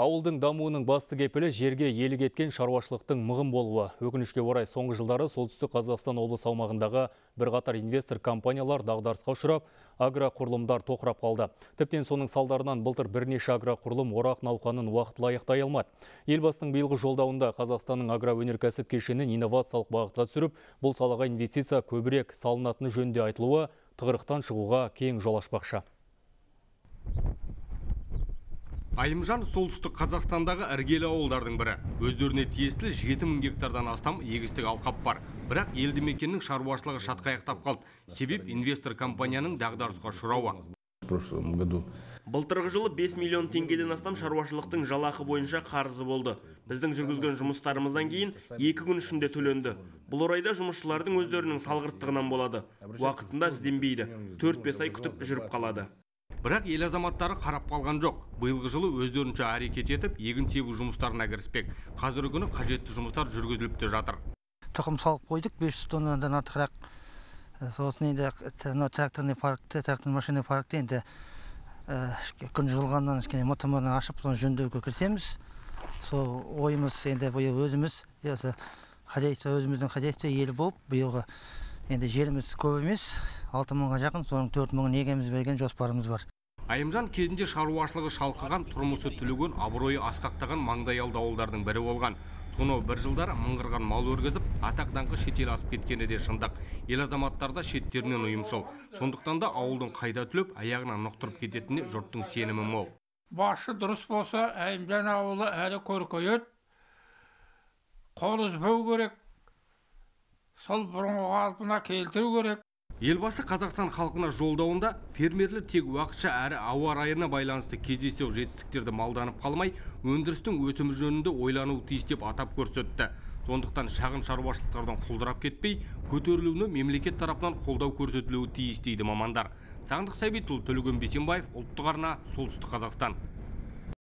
Ауылдың дамуының басты кепілі жерге елік еткен шаруашылықтың мығым болуы. Өкінішке орай соңғы жылдары солтүстік Қазақстан облыс аумағындағы бірқатар инвестор компаниялар дағдарысқа ұшырап, агроқұрылымдар тоқырап қалды. Тіптен соның салдарынан былтыр бірнеше агроқұрылым орақ науқанын уақытылы аяқтай алмады. Елбасының биылғы жолдауында Қазақстанның агроөнеркәсіп кешенін инновациялық бағытқа түсіріп, бұл салаға инвестиция көбірек салынатыны жөнінде айтылуы тығырықтан шығуға кең жол ашпақшы. Айымжан солтүстік Қазақстандағы іргелі ауылдардың бірі. Өздеріне тиесілі 7 мың гектардан астам егістік алқап бар. Бірақ елді мекеннің шаруашылығы шатқаяқтап қалды. Себеп инвестор компанияның дағдарысқа ұшырауы. В прошлом году Былтырғы жылы 5 миллион теңгеден астам шаруашылықтың жалақы бойынша қарызы болды. Біздің жүргізген жұмыстарымыздан кейін екі күн ішінде төленді. Бұл орайда жұмысшылардың өздерінің салғырттығынан болады. Уақытында ізденбейді. 4-5 ай күтіп жүріп қалады. Бірақ ел азаматтары қарап қалған жоқ. Биылғы жылы өздерінше әрекет етіп, егін себу жұмыстарына кіріспек. Қазіргі күні қажетті жұмыстар жүргізіліп те жатыр. тұқым салып қойдық 500 тоннадан артығырақ Ә, сосын енді мына тракторный паркті тракторный машина паркті енді ә, күн жылғаннан кішкене мотоманы ашып соны жөндеуге кірісеміз сол ойымыз енді биыл өзіміз осы хозяйство өзіміздің хозяйство елі болып биылғы енді жеріміз көп емес алты мыңға жақын соның төрт мыңын егеміз берген жоспарымыз бар Айымжан кезінде шаруашылығы шалқыған, тұрмысы түлеген, абыройы асқақтаған маңдайалды ауылдардың бірі болған. Сонау бір жылдары мыңғырған мал өргізіп, атақ даңқы шетел асып кеткені де шындық. Ел азаматтарда шеттерінен ұйымшыл. Сондықтан да ауылдың қайда түлеп, аяғынан ноқтырып кететініне жұрттың сенімі мол. басшы дұрыс болса әйімжан ауылы әлі көркейеді қол үзбеу керек сол бұрынғы қалпына келтіру керек Елбасы Қазақстан халқына жолдауында фермерлер тек уақытша әрі ауа райына байланысты кездейсоқ жетістіктерді малданып қалмай, өндірістің өтімі жөнінде ойлануы тиіс деп атап көрсетті. Сондықтан шағын шаруашылықтардан құлдырап кетпей, көтерілуіне мемлекет тарапынан қолдау көрсетілуі тиіс дейді мамандар. Саңдық Сәбитұлы, Төлеген Бейсенбаев, ұлттық арна, солтүстік Қазақстан.